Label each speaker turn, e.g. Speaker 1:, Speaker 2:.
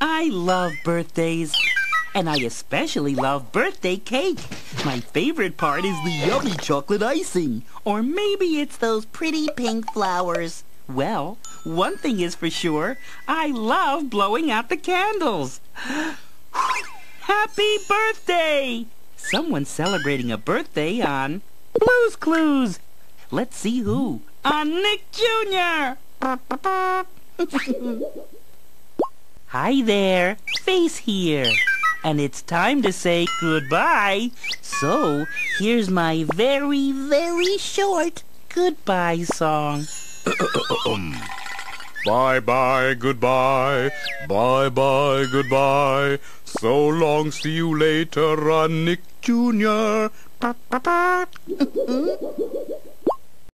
Speaker 1: I love birthdays. And I especially love birthday cake. My favorite part is the yummy chocolate icing. Or maybe it's those pretty pink flowers. Well, one thing is for sure. I love blowing out the candles. Happy birthday! Someone's celebrating a birthday on Blue's Clues. Let's see who. On Nick Jr. Hi there, Face here. And it's time to say goodbye. So, here's my very, very short goodbye song.
Speaker 2: Bye bye, goodbye. Bye bye, goodbye. So long, see you later, on Nick Jr.